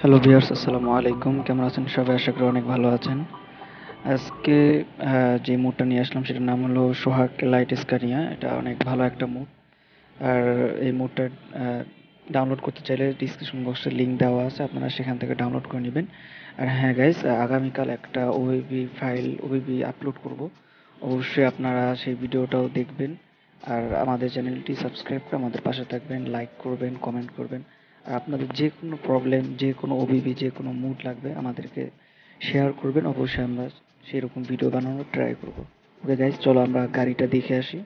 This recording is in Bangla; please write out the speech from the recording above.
হ্যালো ভিউয়ার্স আসসালামু আলাইকুম কেমন আছেন সবাই? আশা করি অনেক ভালো আছেন। আজকে যে মুডটা নিয়ে আসলাম সেটার নাম হলো সোহাগ লাইট স্কানিয়া এটা অনেক ভালো একটা মুড আর এই মুডটা ডাউনলোড করতে চাইলে ডিসক্রিপশন বক্সে লিংক দেওয়া আছে। আপনারা সেখান থেকে ডাউনলোড করে নেবেন। আর হ্যাঁ গাইস আগামীকাল একটা ওবিবি ফাইল ওবিবি আপলোড করব। অবশ্যই আপনারা সেই ভিডিওটাও দেখবেন। আর আমাদের চ্যানেলটি সাবস্ক্রাইব করে আমাদের পাশে থাকবেন। লাইক করবেন কমেন্ট করবেন। আপনাদের যে কোনো প্রবলেম যে কোনো ওবিবি যে কোনো মুড লাগবে, আমাদেরকে শেয়ার করবেন। অবশ্যই আমরা সেরকম ভিডিও বানানোর ট্রাই করব। ওকে গাইজ চলো আমরা গাড়িটা দেখে আসি।